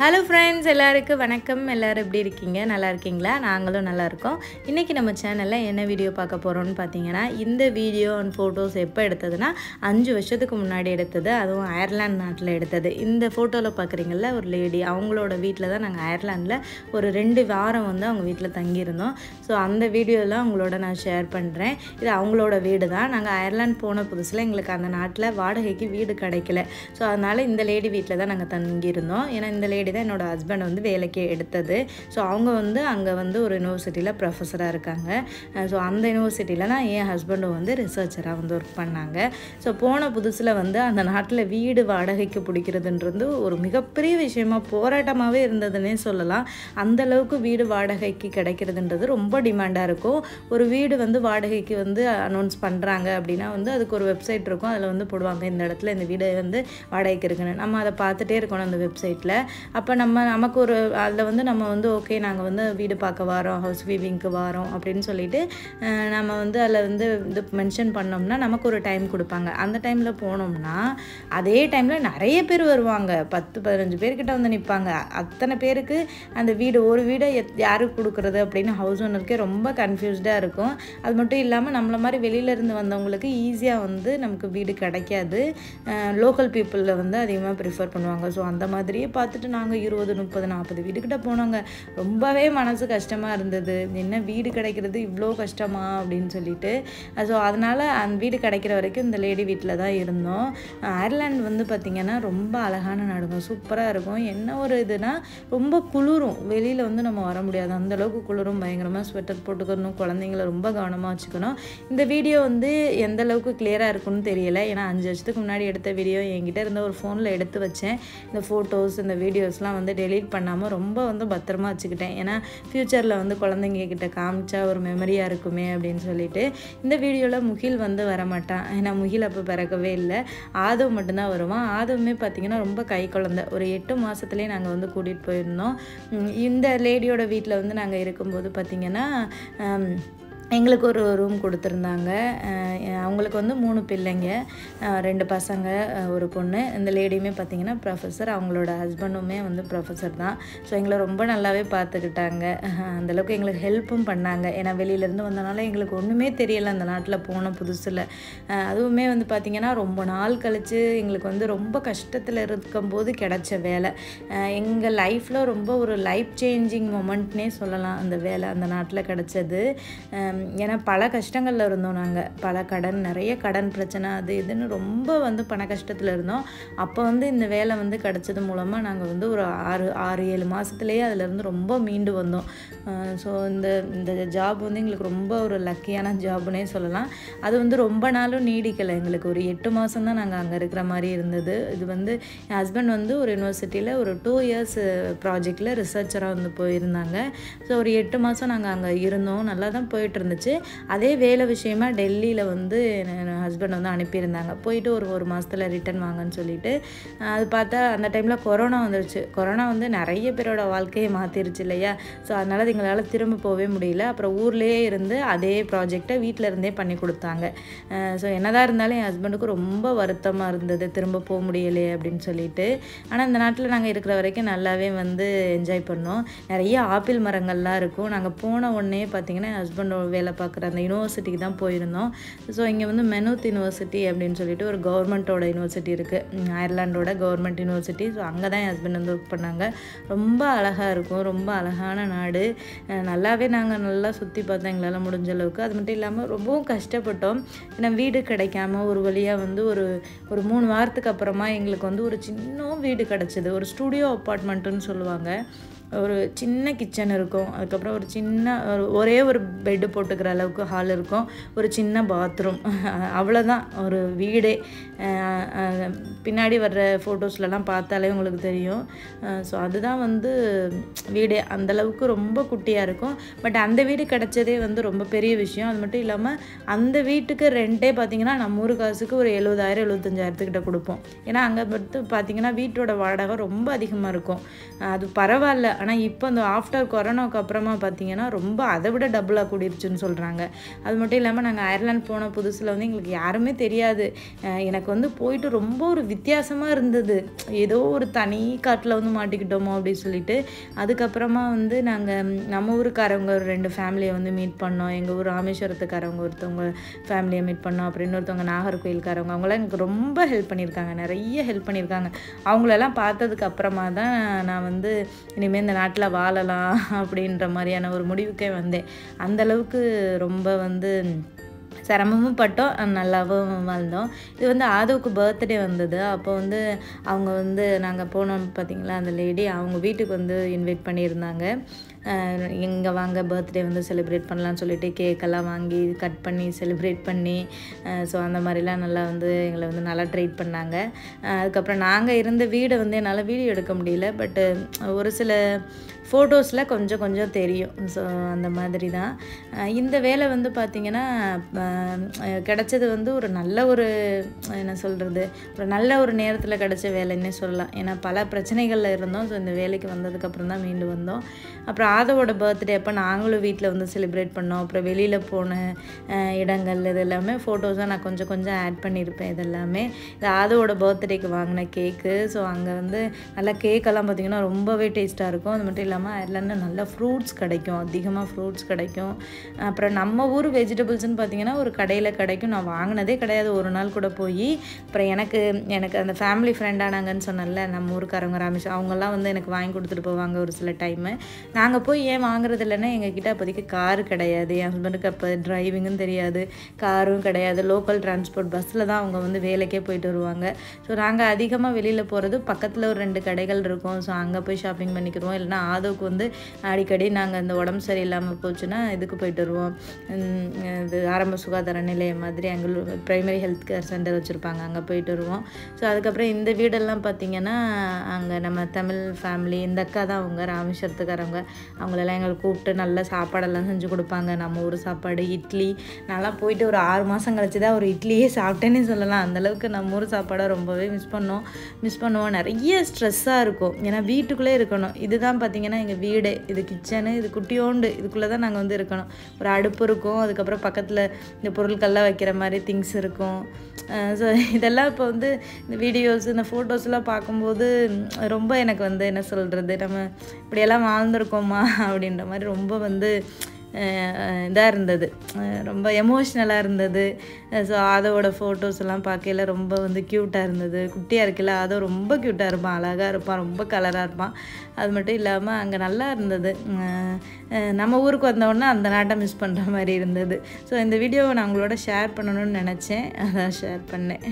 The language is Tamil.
ஹலோ ஃப்ரெண்ட்ஸ் எல்லாருக்கும் வணக்கம். எல்லோரும் எப்படி இருக்கீங்க? நல்லா இருக்கீங்களா? நாங்களும் நல்லா இருக்கோம். இன்றைக்கி நம்ம சேனலில் என்ன வீடியோ பார்க்க போகிறோம்னு பார்த்தீங்கன்னா இந்த வீடியோ அண்ட் ஃபோட்டோஸ் எப்போ எடுத்ததுன்னா அஞ்சு வருஷத்துக்கு முன்னாடி எடுத்தது. அதுவும் அயர்லாந்து நாட்டில் எடுத்தது. இந்த ஃபோட்டோவில் பார்க்குறீங்கள ஒரு லேடி அவங்களோட வீட்டில் தான் நாங்கள் அயர்லாண்டில் ஒரு ரெண்டு வாரம் வந்து அவங்க வீட்டில் தங்கியிருந்தோம். ஸோ அந்த வீடியோலாம் அவங்களோட நான் ஷேர் பண்ணுறேன் இது அவங்களோட வீடு தான். நாங்கள் அயர்லாந்து போன புதுசில் எங்களுக்கு அந்த நாட்டில் வாடகைக்கு வீடு கிடைக்கல. ஸோ அதனால் இந்த லேடி வீட்டில் தான் நாங்கள் தங்கியிருந்தோம். ஏன்னா இந்த லேடி தான் என்னோடய ஹஸ்பண்ட் வந்து வேலைக்கு எடுத்தது. ஸோ அவங்க வந்து அங்கே வந்து ஒரு யூனிவர்சிட்டியில் ப்ரொஃபஸராக இருக்காங்க. ஸோ அந்த யூனிவர்சிட்டியில் தான் என் ஹஸ்பண்டும் வந்து ரிசர்ச்சராக வந்து ஒர்க் பண்ணாங்க. ஸோ போன புதுசில் வந்து அந்த நாட்டில் வீடு வாடகைக்கு பிடிக்கிறதுன்றது ஒரு மிகப்பெரிய விஷயமா போராட்டமாகவே இருந்ததுன்னே சொல்லலாம். அந்த அளவுக்கு வீடு வாடகைக்கு கிடைக்கிறதுன்றது ரொம்ப டிமாண்டாக இருக்கும். ஒரு வீடு வந்து வாடகைக்கு வந்து அனௌன்ஸ் பண்ணுறாங்க அப்படின்னா வந்து அதுக்கு ஒரு வெப்சைட் இருக்கும். அதில் வந்து போடுவாங்க இந்த இடத்துல இந்த வீடு வந்து வாடகைக்கு இருக்குன்னு. நம்ம அதை பார்த்துட்டே இருக்கணும் அந்த வெப்சைட்டில் அப்போ நம்ம நமக்கு ஒரு அதில் வந்து நம்ம வந்து ஓகே நாங்கள் வந்து வீடு பார்க்க வரோம் ஹவுஸ் வீவிங்க்கு வரோம் அப்படின்னு சொல்லிட்டு நம்ம வந்து அதில் வந்து இது மென்ஷன் பண்ணோம்னா நமக்கு ஒரு டைம் கொடுப்பாங்க. அந்த டைமில் போனோம்னா அதே டைமில் நிறைய பேர் வருவாங்க. பத்து பதினஞ்சு பேர்கிட்ட வந்து நிற்பாங்க அத்தனை பேருக்கு அந்த வீடு ஒரு வீடை எத் யாருக்கு கொடுக்குறது அப்படின்னு ஹவுஸ் ஓனருக்கே ரொம்ப கன்ஃபியூஸ்டாக இருக்கும். அது மட்டும் இல்லாமல் நம்மளை மாதிரி வெளியிலேருந்து வந்தவங்களுக்கு ஈஸியாக வந்து நமக்கு வீடு கிடைக்காது. லோக்கல் பீப்புளில் வந்து அதிகமாக ப்ரிஃபர் பண்ணுவாங்க. ஸோ அந்த மாதிரியே பார்த்துட்டு நான் போனாங்க இருபது முப்பது நாற்பது வீடுக்கிட்ட போனாங்க. ரொம்பவே மனசு கஷ்டமாக இருந்தது. என்ன வீடு கிடைக்கிறது இவ்வளோ கஷ்டமா அப்படின்னு சொல்லிட்டு. ஸோ அதனால் அந்த வீடு கிடைக்கிற வரைக்கும் இந்த லேடி வீட்டில் தான் இருந்தோம். அயர்லாண்ட் வந்து பார்த்திங்கன்னா ரொம்ப அழகான நாடுங்க. சூப்பராக இருக்கும். என்ன ஒரு இதுனா ரொம்ப குளிரும். வெளியில் வந்து நம்ம வர முடியாது. அந்த அளவுக்கு குளிரும். பயங்கரமாக ஸ்வெட்டர் போட்டுக்கணும். குழந்தைங்கள ரொம்ப கவனமாக வச்சுக்கணும். இந்த வீடியோ வந்து எந்த அளவுக்கு கிளியராக இருக்கும்னு தெரியல. ஏன்னா அஞ்சு வருஷத்துக்கு முன்னாடி எடுத்த வீடியோ என்கிட்ட இருந்த ஒரு ஃபோனில் எடுத்து வச்சேன். இந்த ஃபோட்டோஸ் இந்த வீடியோஸ் ஃபோட்டோஸ்லாம் வந்து டெலீட் பண்ணாமல் ரொம்ப வந்து பத்திரமா வச்சுக்கிட்டேன். ஏன்னா ஃப்யூச்சரில் வந்து குழந்தைங்க கிட்ட காமிச்சா ஒரு மெமரியாக இருக்குமே அப்படின்னு சொல்லிட்டு இந்த வீடியோவில் முகில் வந்து வரமாட்டான் ஏன்னா முகில் அப்போ பிறக்கவே இல்லை. ஆதவ் மட்டும்தான் வருவான். ஆதவுமே பார்த்திங்கன்னா ரொம்ப கை குழந்தை. ஒரு எட்டு மாதத்துலேயே நாங்கள் வந்து கூட்டிகிட்டு போயிருந்தோம். இந்த லேடியோட வீட்டில் வந்து நாங்கள் இருக்கும்போது பார்த்திங்கன்னா எங்களுக்கு ஒரு ரூம் கொடுத்துருந்தாங்க. அவங்களுக்கு வந்து மூணு பிள்ளைங்க ரெண்டு பசங்க ஒரு பொண்ணு. இந்த லேடியுமே பார்த்திங்கன்னா ப்ரொஃபஸர் அவங்களோட ஹஸ்பண்டுமே வந்து ப்ரொஃபஸர் தான். ஸோ எங்களை ரொம்ப நல்லாவே பார்த்துக்கிட்டாங்க அந்தளவுக்கு எங்களுக்கு ஹெல்ப்பும் பண்ணாங்க. ஏன்னா வெளியிலேருந்து வந்தனால எங்களுக்கு ஒன்றுமே தெரியலை. அந்த நாட்டில் போன புதுசில். அதுவுமே வந்து பார்த்திங்கன்னா ரொம்ப நாள் கழித்து எங்களுக்கு வந்து ரொம்ப கஷ்டத்தில் இருக்கும்போது கிடச்ச வேலை. எங்கள் லைஃப்பில் ரொம்ப ஒரு லைஃப் சேஞ்சிங் மொமெண்ட்னே சொல்லலாம். அந்த வேலை அந்த நாட்டில் கிடச்சது. ஏன்னா பல கஷ்டங்களில் இருந்தோம் நாங்கள் பல கடன் நிறைய கடன் பிரச்சனை அது இதுன்னு ரொம்ப வந்து பண கஷ்டத்தில் இருந்தோம். அப்போ வந்து இந்த வேலை வந்து கிடச்சது மூலமாக நாங்கள் வந்து ஒரு ஆறு ஆறு ஏழு மாதத்துலேயே அதிலேருந்து ரொம்ப மீண்டு வந்தோம். ஸோ இந்த இந்த ஜாப் வந்து எங்களுக்கு ரொம்ப ஒரு லக்கியான ஜாப்னே சொல்லலாம். அது வந்து ரொம்ப நாளும் நீடிக்கலை. எங்களுக்கு ஒரு எட்டு மாதம் தான் நாங்கள் அங்கே இருக்கிற மாதிரி இருந்தது. இது வந்து என் ஹஸ்பண்ட் வந்து ஒரு யூனிவர்சிட்டியில் ஒரு டூ இயர்ஸ் ப்ராஜெக்டில் ரிசர்ச்சராக வந்து போயிருந்தாங்க. ஸோ ஒரு எட்டு மாதம் நாங்கள் அங்கே இருந்தோம். நல்லா தான் போயிட்டு இருந்துச்சு. அதே வேலை விஷயமா டெல்லியில் வந்து என் ஹஸ்பண்ட் வந்து அனுப்பியிருந்தாங்க. போயிட்டு ஒரு ஒரு மாதத்தில் ரிட்டர்ன் வாங்கன்னு சொல்லிட்டு அது பார்த்தா அந்த டைமில் கொரோனா வந்துருச்சு. கொரோனா வந்து நிறைய பேரோட வாழ்க்கையை மாற்றிருச்சு இல்லையா? ஸோ அதனால் எங்களால் திரும்ப போகவே முடியல. அப்புறம் ஊர்லேயே இருந்து அதே ப்ராஜெக்டை வீட்டில் இருந்தே பண்ணி கொடுத்தாங்க. ஸோ என்னதான் இருந்தாலும் என் ஹஸ்பண்டுக்கு ரொம்ப வருத்தமாக இருந்தது. திரும்ப போக முடியலையே அப்படின்னு சொல்லிட்டு. ஆனால் இந்த நாட்டில் நாங்கள் இருக்கிற வரைக்கும் நல்லாவே வந்து என்ஜாய் பண்ணோம். நிறைய ஆப்பிள் மரங்கள்லாம் இருக்கும். நாங்கள் போன உடனே பார்த்தீங்கன்னா என் ஹஸ்பண்டோட வேலை பார்க்குற அந்த யூனிவர்சிட்டிக்கு தான் போயிருந்தோம். ஸோ இங்கே வந்து மெனூத் யூனிவர்சிட்டி அப்படின்னு சொல்லிட்டு ஒரு கவர்மெண்ட்டோட யூனிவர்சிட்டி இருக்குது அயர்லாண்டோட கவர்மெண்ட் யூனிவர்சிட்டி ஸோ அங்கே தான் என் ஹஸ்பண்ட் வந்து ஒர்க் பண்ணாங்க. ரொம்ப அழகாக இருக்கும். ரொம்ப அழகான நாடு. நல்லாவே நாங்கள் நல்லா சுற்றி பார்த்தோம். எங்களால் முடிஞ்ச அளவுக்கு. அது மட்டும் இல்லாமல் ரொம்பவும் கஷ்டப்பட்டோம். ஏன்னா வீடு கிடைக்காம ஒரு வழியாக வந்து ஒரு ஒரு மூணு வாரத்துக்கு அப்புறமா எங்களுக்கு வந்து ஒரு சின்ன வீடு கிடச்சிது. ஒரு ஸ்டூடியோ அப்பார்ட்மெண்ட்டுன்னு சொல்லுவாங்க. ஒரு சின்ன கிச்சன் இருக்கும். அதுக்கப்புறம் ஒரு சின்ன ஒரு ஒரே ஒரு பெட்டு போட்டுக்கிற அளவுக்கு ஹால் இருக்கும். ஒரு சின்ன பாத்ரூம் அவ்வளோதான் ஒரு வீடே. பின்னாடி வர்ற ஃபோட்டோஸ்லலாம் பார்த்தாலே உங்களுக்கு தெரியும். ஸோ அதுதான் வந்து வீடே. அந்தளவுக்கு ரொம்ப குட்டியாக இருக்கும். பட் அந்த வீடு கிடச்சதே வந்து ரொம்ப பெரிய விஷயம். அது மட்டும் இல்லாமல் அந்த வீட்டுக்கு ரெண்டே பார்த்திங்கன்னா நம்ம ஊர் காசுக்கு ஒரு எழுபதாயிரம் எழுபத்தஞ்சாயிரத்துக்கிட்ட கொடுப்போம். ஏன்னா அங்கே மட்டும் பார்த்தீங்கன்னா வீட்டோட வாடகை ரொம்ப அதிகமாக இருக்கும். அது பரவாயில்ல. ஆனால் இப்போ இந்த ஆஃப்டர் கொரோனாவுக்கு அப்புறமா பார்த்தீங்கன்னா ரொம்ப அதை விட டபுளாக கூடிருச்சுன்னு சொல்கிறாங்க அது மட்டும் இல்லாமல் நாங்கள் அயர்லாந்து போன புதுசில் வந்து எங்களுக்கு யாருமே தெரியாது. எனக்கு வந்து போயிட்டு ரொம்ப ஒரு வித்தியாசமாக இருந்தது. ஏதோ ஒரு தனி காட்டில் வந்து மாட்டிக்கிட்டோமோ அப்படின்னு சொல்லிட்டு. அதுக்கப்புறமா வந்து நாங்கள் நம்ம ஊருக்காரவங்க ஒரு ரெண்டு ஃபேமிலியை வந்து மீட் பண்ணோம். எங்கள் ஊர் ராமேஸ்வரத்துக்காரவங்க ஒருத்தவங்க ஃபேமிலியை மீட் பண்ணோம். அப்புறம் இன்னொருத்தவங்க நாகர்கோயிலுக்காரவங்க அவங்களாம் எனக்கு ரொம்ப ஹெல்ப் பண்ணியிருக்காங்க. நிறைய ஹெல்ப் பண்ணியிருக்காங்க. அவங்களெல்லாம் பார்த்ததுக்கு அப்புறமா தான் நான் வந்து இனிமேல் இந்த நாட்டில் வாழலாம் அப்படின்ற மாதிரியான ஒரு முடிவுக்கே வந்தேன். அந்த அளவுக்கு ரொம்ப வந்து சிரமமும் பட்டோம் நல்லாவும் வாழ்ந்தோம். இது வந்து ஆதவுக்கு பர்த்டே வந்தது. அப்போ வந்து அவங்க வந்து நாங்கள் போனோம் பார்த்தீங்களா அந்த லேடி அவங்க வீட்டுக்கு வந்து இன்வைட் பண்ணியிருந்தாங்க. இங்கே வாங்க பர்த்டே வந்து செலிப்ரேட் பண்ணலாம்னு சொல்லிட்டு கேக்கெல்லாம் வாங்கி கட் பண்ணி செலிப்ரேட் பண்ணி ஸோ அந்த மாதிரிலாம் நல்லா வந்து எங்களை வந்து நல்லா ட்ரீட் பண்ணாங்க. அதுக்கப்புறம் நாங்கள் இருந்த வீடை வந்து என்னால் வீடியோ எடுக்க முடியல பட்டு ஒரு சில ஃபோட்டோஸில் கொஞ்சம் கொஞ்சம் தெரியும். ஸோ அந்த மாதிரி தான். இந்த வேலை வந்து பார்த்திங்கன்னா கிடச்சது வந்து ஒரு நல்ல ஒரு என்ன சொல்கிறது ஒரு நல்ல ஒரு நேரத்தில் கிடச்ச வேலைன்னே சொல்லலாம். ஏன்னா பல பிரச்சனைகளில் இருந்தோம். ஸோ இந்த வேலைக்கு வந்ததுக்கப்புறம் தான் மீண்டு வந்தோம். அப்புறம் ஆதவோட பர்த்டே அப்போ நாங்களும் வீட்டில் வந்து செலிப்ரேட் பண்ணோம். அப்புறம் வெளியில் போன இடங்கள் இது எல்லாமே ஃபோட்டோஸாக நான் கொஞ்சம் கொஞ்சம் ஆட் பண்ணியிருப்பேன் இதெல்லாமே. இது ஆதவோட பர்த்டேக்கு வாங்கின கேக்கு ஸோ அங்கே வந்து நல்லா கேக்கெல்லாம் பார்த்திங்கன்னா ரொம்பவே டேஸ்ட்டாக இருக்கும். அது மட்டும் இல்லாமல் அயர்லாண்டில் நல்ல ஃப்ரூட்ஸ் கிடைக்கும் அதிகமாக ஃப்ரூட்ஸ் கிடைக்கும். அப்புறம் நம்ம ஊர் வெஜிடபிள்ஸ்னு பார்த்தீங்கன்னா ஒரு கடையில் கிடைக்கும். நான் வாங்கினதே கிடையாது. ஒரு நாள் கூட போய் அப்புறம் எனக்கு எனக்கு அந்த ஃபேமிலி ஃப்ரெண்டானாங்கன்னு சொன்னேன்ல நம்ம ஊருக்காரவங்க ராமேஷ் அவங்கெல்லாம் வந்து எனக்கு வாங்கி கொடுத்துட்டு போவாங்க ஒரு சில டைமு நாங்கள் போய் ஏன் வாங்குறது இல்லைன்னா எங்ககிட்ட அப்போதைக்கு கார் கிடையாது. என் ஹஸ்பண்டுக்கு அப்போ டிரைவிங்கும் தெரியாது. காரும் கிடையாது. லோக்கல் டிரான்ஸ்போர்ட் பஸ்ஸில் தான் அவங்க வந்து வேலைக்கே போயிட்டு வருவாங்க. ஸோ நாங்கள் அதிகமாக வெளியில் போகிறது பக்கத்தில் ஒரு ரெண்டு கடைகள் இருக்கும். ஸோ அங்கே போய் ஷாப்பிங் பண்ணிக்கிடுவோம் இல்லைன்னா மாதவுக்கு வந்து அடிக்கடி நாங்கள் இந்த உடம்பு சரியில்லாமல் போச்சுன்னா இதுக்கு போயிட்டு வருவோம். இது ஆரம்ப சுகாதார நிலையம் மாதிரி அங்கே ப்ரைமரி ஹெல்த் கேர் சென்டர் வச்சுருப்பாங்க. அங்கே போயிட்டு வருவோம். ஸோ அதுக்கப்புறம் இந்த வீடெல்லாம் பார்த்திங்கன்னா அங்கே நம்ம தமிழ் ஃபேமிலி இந்த அக்கா தான் அவங்க ராமேஸ்வரத்துக்காரவங்க. அவங்களெல்லாம் எங்களை கூப்பிட்டு நல்ல சாப்பாடெல்லாம் செஞ்சு கொடுப்பாங்க. நம்ம ஊர் சாப்பாடு இட்லி. நல்லா போயிட்டு ஒரு ஆறு மாதம் கழிச்சு தான் ஒரு இட்லியே சாப்பிட்டேன்னு சொல்லலாம். அந்தளவுக்கு நம்ம ஊர் சாப்பாடை ரொம்பவே மிஸ் பண்ணோம். மிஸ் பண்ணுவோம். நிறைய ஸ்ட்ரெஸ்ஸாக இருக்கும். ஏன்னா வீட்டுக்குள்ளே இருக்கணும். இதுதான் பார்த்திங்கன்னா எங்கள் வீடு இது கிச்சனு இது குட்டியோண்டு. இதுக்குள்ளே தான் நாங்கள் வந்து இருக்கணும். ஒரு அடுப்பு இருக்கும் அதுக்கப்புறம் பக்கத்தில் இந்த பொருட்கள்லாம் வைக்கிற மாதிரி திங்ஸ் இருக்கும். ஸோ இதெல்லாம் இப்போ வந்து இந்த வீடியோஸ் இந்த ஃபோட்டோஸ்லாம் பார்க்கும்போது ரொம்ப எனக்கு வந்து என்ன சொல்கிறது நம்ம இப்படியெல்லாம் வாழ்ந்துருக்கோமா அப்படின்ற மாதிரி ரொம்ப வந்து இதாக இருந்தது. ரொம்ப எமோஷ்னலாக இருந்தது. ஸோ அதோட ஃபோட்டோஸ் எல்லாம் பார்க்கையில ரொம்ப வந்து க்யூட்டாக இருந்தது. குட்டியாக இருக்கல அதோ ரொம்ப க்யூட்டாக இருப்பான் அழகாக இருப்பான் ரொம்ப கலராக இருப்பான். அது மட்டும் இல்லாமல் அங்கே நல்லா இருந்தது. நம்ம ஊருக்கு வந்தோடனே அந்த நாட்டை மிஸ் பண்ணுற மாதிரி இருந்தது. ஸோ இந்த வீடியோவை நான் உங்களோட ஷேர் பண்ணணும்னு நினச்சேன். அதான் ஷேர் பண்ணேன்.